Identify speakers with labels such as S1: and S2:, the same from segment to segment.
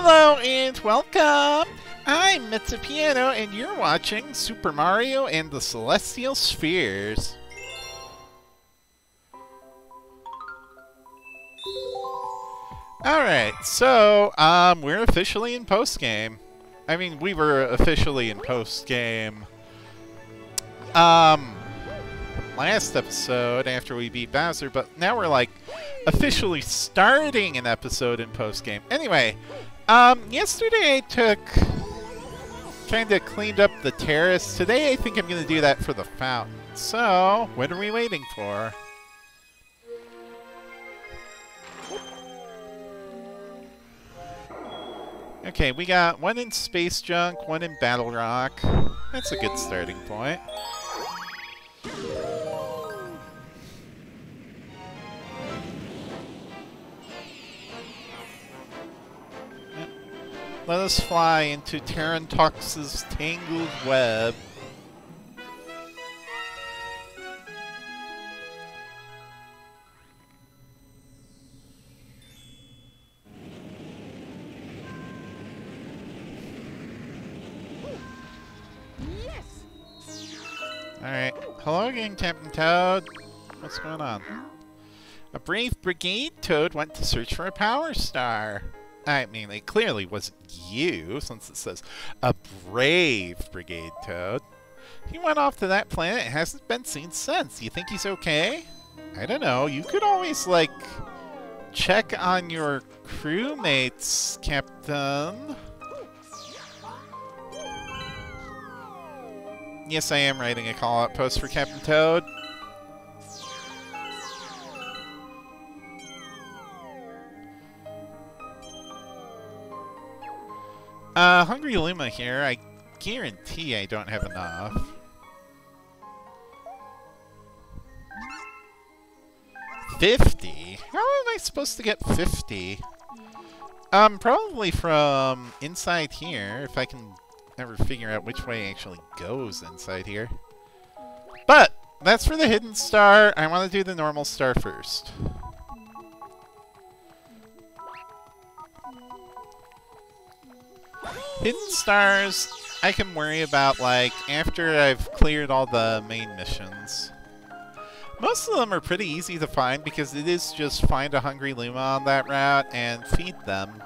S1: Hello and welcome! I'm Piano, and you're watching Super Mario and the Celestial Spheres. Alright, so, um, we're officially in post-game. I mean, we were officially in post-game. Um, last episode after we beat Bowser, but now we're, like, officially starting an episode in post-game. Anyway, um, yesterday I took... kind of cleaned up the terrace. Today I think I'm going to do that for the fountain. So, what are we waiting for? Okay, we got one in Space Junk, one in Battle Rock. That's a good starting point. Let us fly into Tarantox's tangled web. Yes. Alright. Hello again, Captain Toad. What's going on? A brave brigade toad went to search for a power star. I mean, it clearly wasn't you, since it says a brave brigade toad. He went off to that planet and hasn't been seen since. You think he's okay? I don't know. You could always, like, check on your crewmates, Captain. Yes, I am writing a call-out post for Captain Toad. Uh, Hungry Luma here. I guarantee I don't have enough. Fifty? How am I supposed to get fifty? Um, probably from inside here, if I can ever figure out which way actually goes inside here. But, that's for the hidden star. I want to do the normal star first. Hidden stars, I can worry about, like, after I've cleared all the main missions. Most of them are pretty easy to find because it is just find a hungry Luma on that route and feed them.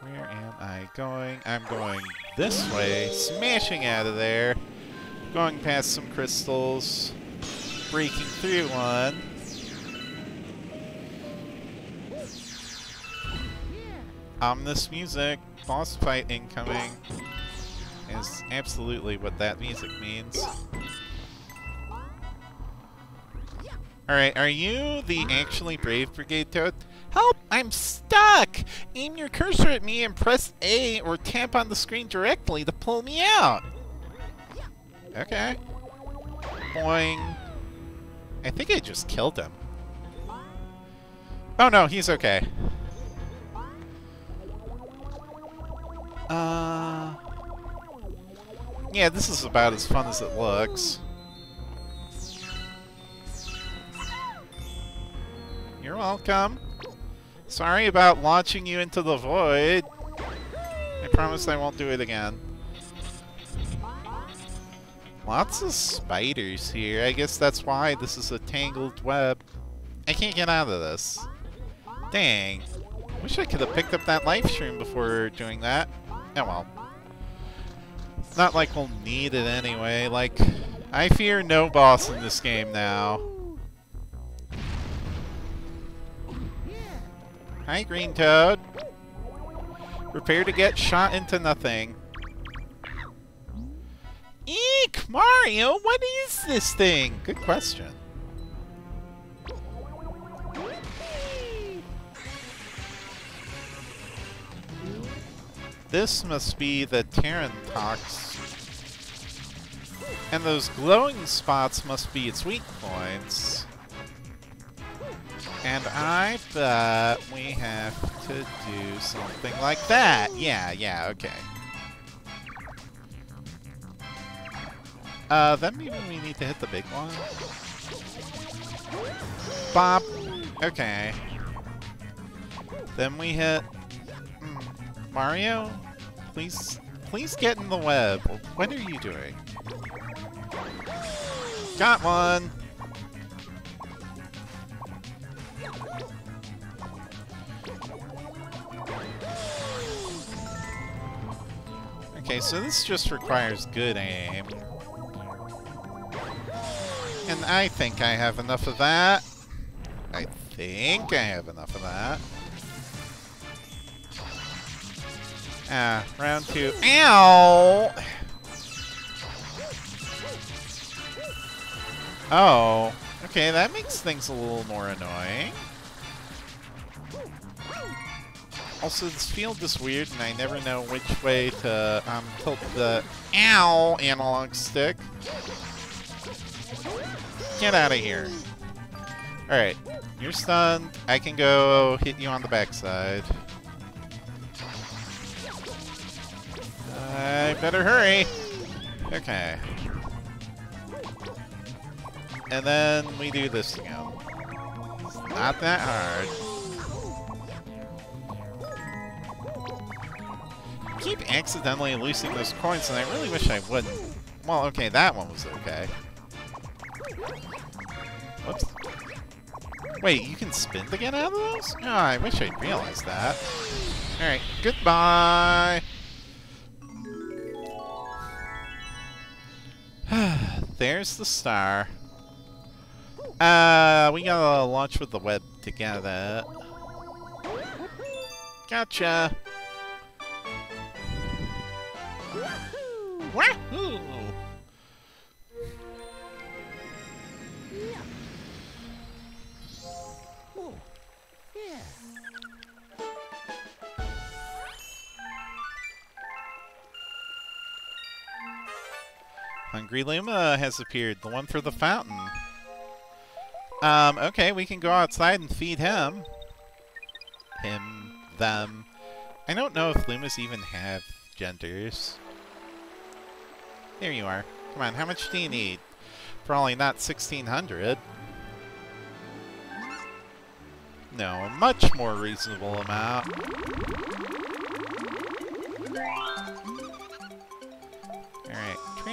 S1: Where am I going? I'm going this way, smashing out of there, going past some crystals, breaking through one. Ominous music, boss fight incoming, is absolutely what that music means. Alright, are you the actually brave Brigade Toad? Help! I'm stuck! Aim your cursor at me and press A or tap on the screen directly to pull me out. Okay. Boing. I think I just killed him. Oh no, he's okay. Uh... Yeah, this is about as fun as it looks. You're welcome. Sorry about launching you into the void. I promise I won't do it again. Lots of spiders here. I guess that's why this is a tangled web. I can't get out of this. Dang. Wish I could have picked up that life shroom before doing that. Oh well. Not like we'll need it anyway. Like, I fear no boss in this game now. Hi, Green Toad. Prepare to get shot into nothing. Eek! Mario, what is this thing? Good question. This must be the Tarantox. And those glowing spots must be its weak points. And I bet we have to do something like that. Yeah, yeah, okay. Uh, then maybe we need to hit the big one. Bop. Okay. Then we hit... Hmm, Mario? Please, please get in the web. What are you doing? Got one! Okay, so this just requires good aim. And I think I have enough of that. I think I have enough of that. Ah, round two. Ow! Oh, okay, that makes things a little more annoying. Also, this field is weird, and I never know which way to um, tilt the ow analog stick. Get out of here. Alright, you're stunned. I can go hit you on the backside. I better hurry. Okay. And then we do this again. Not that hard. keep accidentally losing those coins, and I really wish I wouldn't. Well, okay, that one was okay. Whoops. Wait, you can spin to get out of those? Oh, I wish I'd realized that. Alright, goodbye! There's the star. Uh, we gotta launch with the web together. Gotcha! Wahoo! Hungry Luma has appeared, the one for the fountain. Um, okay, we can go outside and feed him. Him, them. I don't know if Lumas even have genders. There you are. Come on, how much do you need? Probably not 1600. No, a much more reasonable amount.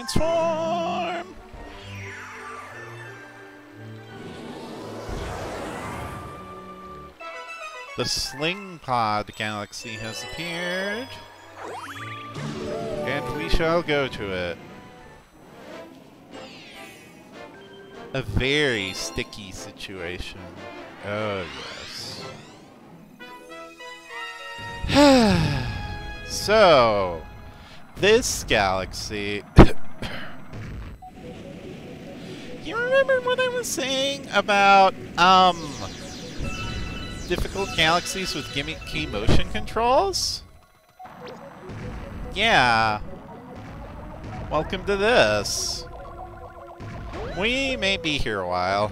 S1: Transform! The Sling Pod Galaxy has appeared. And we shall go to it. A very sticky situation. Oh, yes. so, this galaxy... you remember what I was saying about, um... Difficult galaxies with gimmicky motion controls? Yeah. Welcome to this. We may be here a while.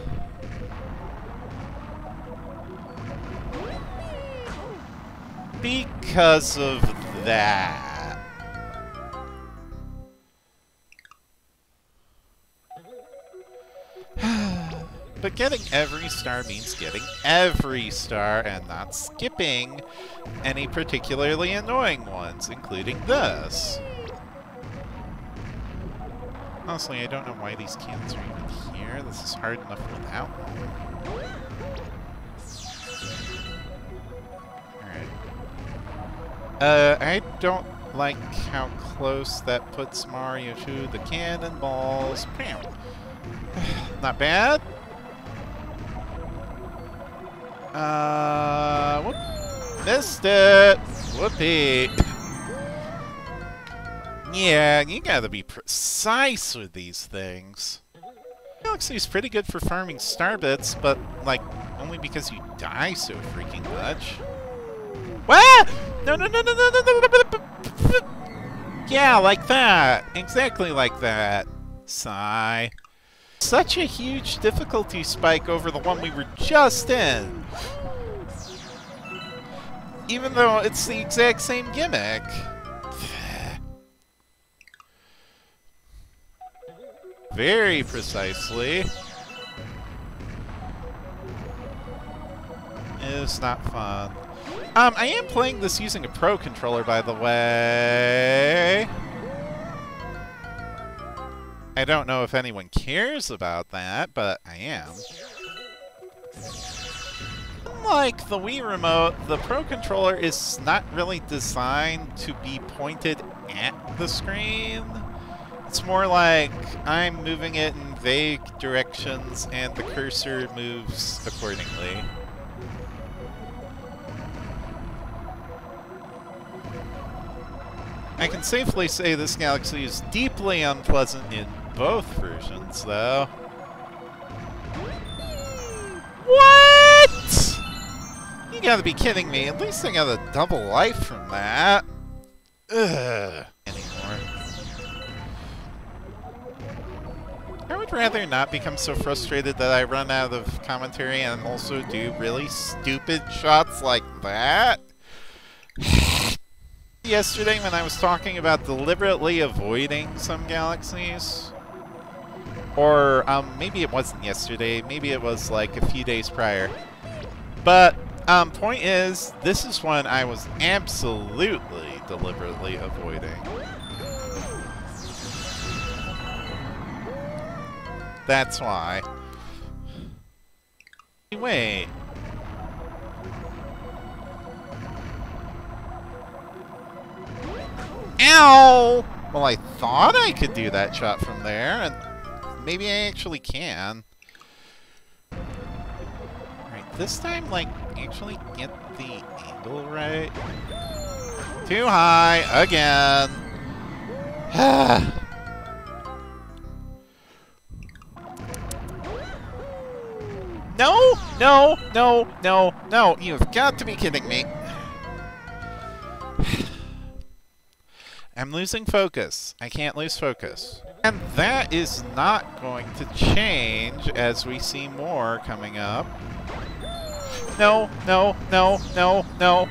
S1: Because of that. But getting every star means getting every star and not skipping any particularly annoying ones, including this. Honestly, I don't know why these cans are even here. This is hard enough without Alright. Uh, I don't like how close that puts Mario to the cannonballs. Not bad. Uh, whoop. Missed it! Whoopee! Yeah, you gotta be precise with these things. Galaxy's pretty good for farming star bits, but, like, only because you die so freaking much. What? No, no, no, no, no, no, no, no, Yeah, like that. Exactly like that. Sigh. Such a huge difficulty spike over the one we were just in. Even though it's the exact same gimmick. Very precisely. It's not fun. Um, I am playing this using a Pro controller, by the way. I don't know if anyone cares about that, but I am. Unlike the Wii Remote, the Pro Controller is not really designed to be pointed at the screen. It's more like I'm moving it in vague directions and the cursor moves accordingly. I can safely say this galaxy is deeply unpleasant in both versions, though. What? You gotta be kidding me. At least I got a double life from that. Ugh. Anymore. I would rather not become so frustrated that I run out of commentary and also do really stupid shots like that. Yesterday when I was talking about deliberately avoiding some galaxies, or um, maybe it wasn't yesterday, maybe it was like a few days prior. But um, point is, this is one I was absolutely deliberately avoiding. That's why. Wait. Ow! Well, I thought I could do that shot from there, and maybe I actually can. Alright, this time, like, actually get the angle right. Too high, again. no, no, no, no, no, you've got to be kidding me. I'm losing focus. I can't lose focus. And that is not going to change as we see more coming up. No, no, no, no, no.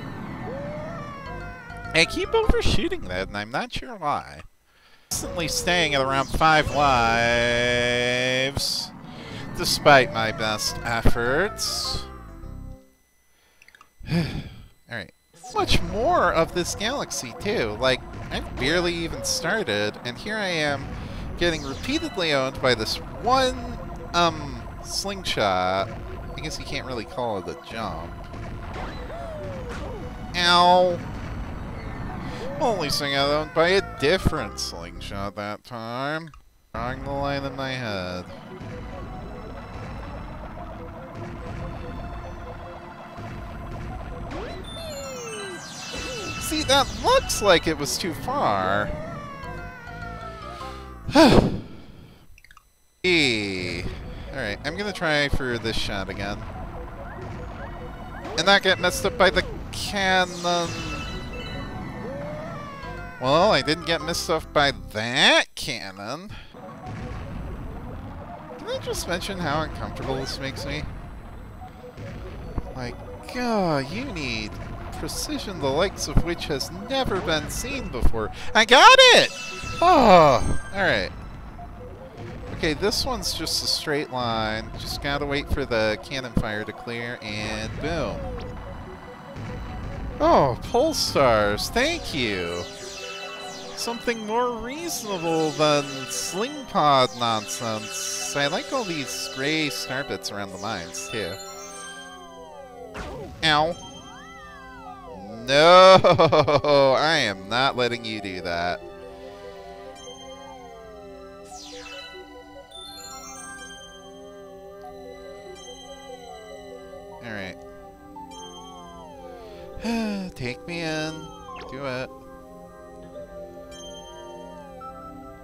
S1: I keep overshooting that, and I'm not sure why. Constantly staying at around five lives, despite my best efforts. Alright. Much more of this galaxy, too. Like, I've barely even started, and here I am getting repeatedly owned by this one, um, slingshot. I guess you can't really call it a jump. Ow! Only thing I owned by a different slingshot that time. Drawing the line in my head. See, that looks like it was too far. e. Alright, I'm gonna try for this shot again. And not get messed up by the cannon. Well, I didn't get messed up by that cannon. Can I just mention how uncomfortable this makes me? Like, God, you need precision the likes of which has never been seen before. I got it! Oh, alright. Okay, this one's just a straight line. Just gotta wait for the cannon fire to clear, and boom. Oh, pole stars, thank you! Something more reasonable than sling pod nonsense. I like all these gray star bits around the mines, too. Ow. No! I am not letting you do that. Alright. Take me in. Do it.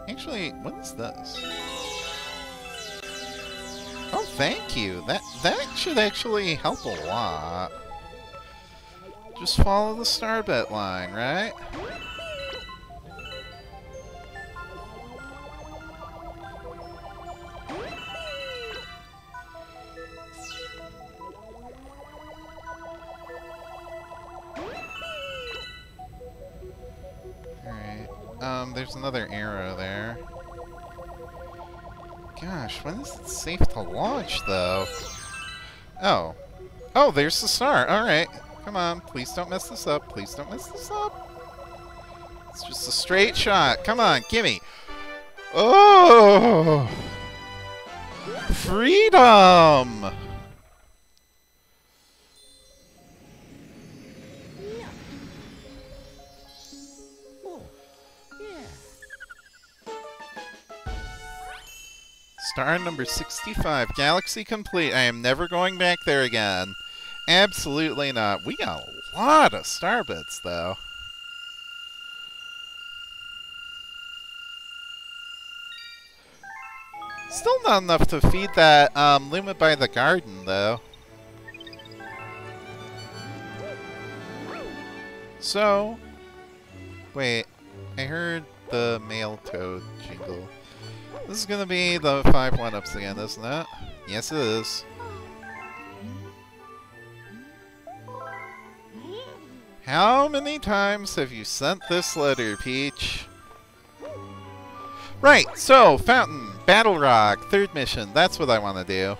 S1: Actually, what is this? Oh, thank you. That that should actually help a lot. Just follow the starbit line, right? Um, there's another arrow there. Gosh, when is it safe to launch, though? Oh. Oh, there's the star. Alright. Come on, please don't mess this up. Please don't mess this up. It's just a straight shot. Come on, gimme. Oh! Freedom! Star number 65. Galaxy complete. I am never going back there again. Absolutely not. We got a lot of star bits, though. Still not enough to feed that um, by the garden, though. So, wait, I heard the mail toad jingle. This is gonna be the five one-ups again, isn't it? Yes, it is. How many times have you sent this letter, Peach? Right, so, Fountain, Battle Rock, third mission, that's what I want to do.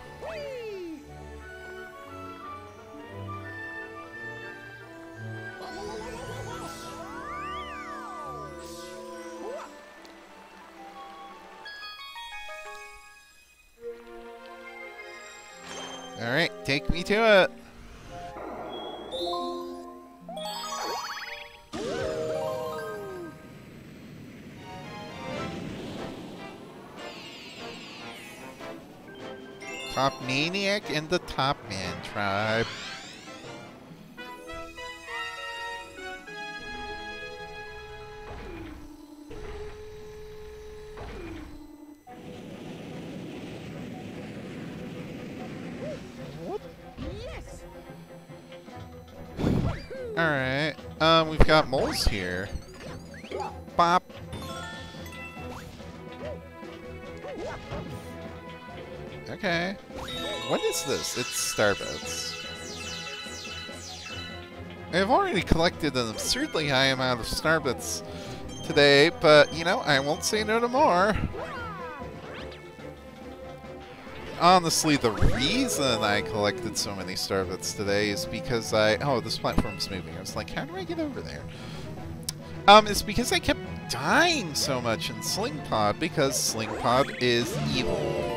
S1: Alright, take me to it. Maniac in the Top Man tribe. Alright. Um, we've got moles here. Bop. Okay. Is this? It's Starbits. I've already collected an absurdly high amount of Starbits today, but, you know, I won't say no to more. Honestly, the reason I collected so many Starbits today is because I... Oh, this platform's moving. I was like, how do I get over there? Um, it's because I kept dying so much in Sling Pod, because Sling Pod is evil.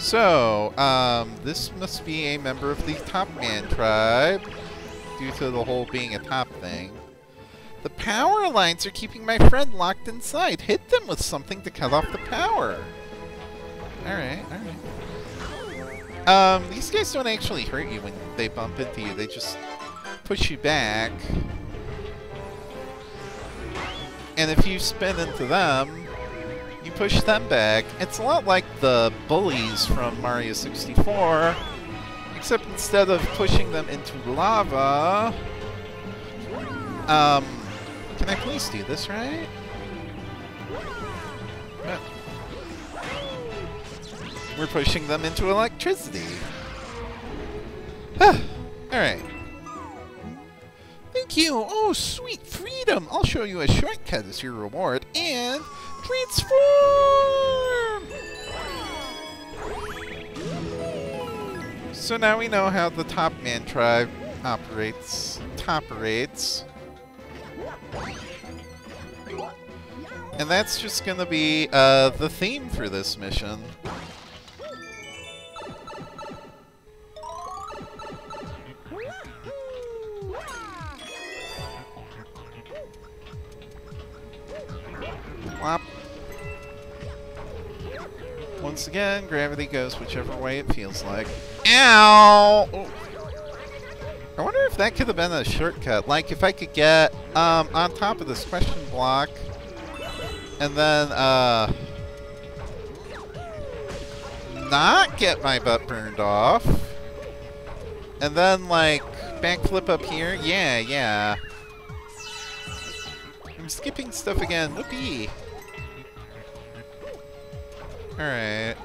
S1: So, um, this must be a member of the Top Man tribe, due to the whole being a top thing. The power lines are keeping my friend locked inside. Hit them with something to cut off the power. Alright, alright. Um, these guys don't actually hurt you when they bump into you. They just push you back. And if you spin into them, you push them back. It's a lot like the bullies from Mario 64, except instead of pushing them into lava, um, can I please do this right? We're pushing them into electricity. Huh! Alright. Thank you! Oh, sweet freedom! I'll show you a shortcut as your reward, and transform! So now we know how the Top Man tribe operates. Toperates. And that's just gonna be uh, the theme for this mission. Once again, gravity goes whichever way it feels like. Ow! Oh. I wonder if that could have been a shortcut. Like, if I could get um, on top of this question block, and then, uh, not get my butt burned off, and then, like, backflip up here. Yeah, yeah. I'm skipping stuff again. Whoopee! Alright.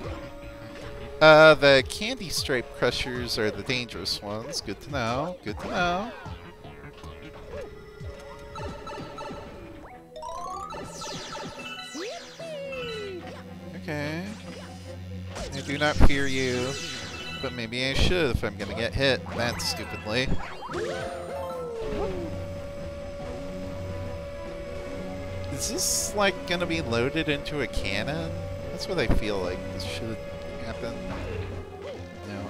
S1: Uh, the candy stripe crushers are the dangerous ones. Good to know. Good to know. Okay. I do not fear you. but maybe I should if I'm gonna get hit that stupidly. Is this, like, gonna be loaded into a cannon? That's what I feel like this should happen. No.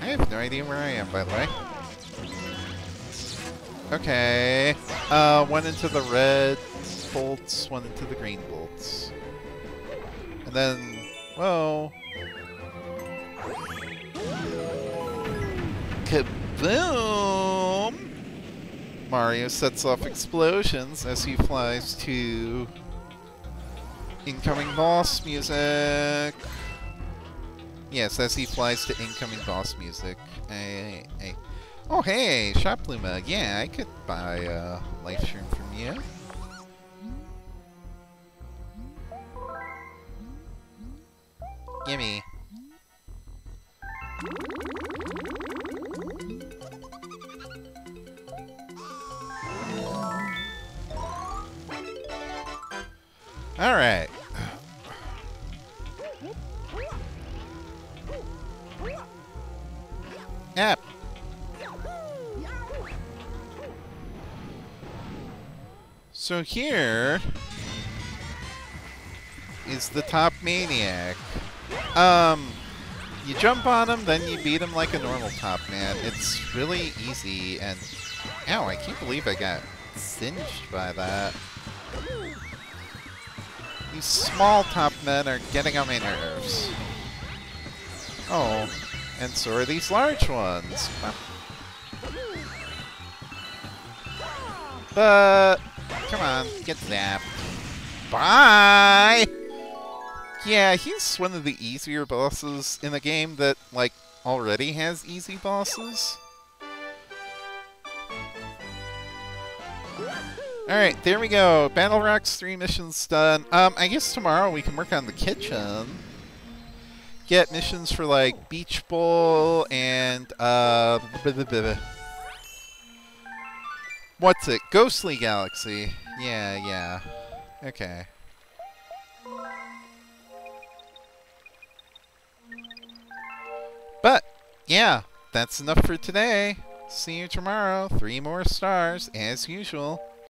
S1: I have no idea where I am, by the way. Okay. Uh, one into the red bolts, one into the green bolts. And then, whoa. Kaboom! Mario sets off explosions as he flies to incoming boss music. Yes, as he flies to incoming boss music. Hey, hey. hey. Oh, hey, Shop Luma. Yeah, I could buy a life shroom from you. Gimme. Alright. Yep. So here is the top maniac. Um, you jump on him, then you beat him like a normal top man. It's really easy, and ow, I can't believe I got singed by that. These small top men are getting on my nerves. Oh, and so are these large ones. But, come on, get zapped. Bye! Yeah, he's one of the easier bosses in a game that, like, already has easy bosses. Alright, there we go. Battle Rocks 3 missions done. Um, I guess tomorrow we can work on the kitchen. Get missions for, like, Beach Bowl and, uh... What's it? Ghostly Galaxy. Yeah, yeah. Okay. But, yeah, that's enough for today. See you tomorrow. Three more stars, as usual.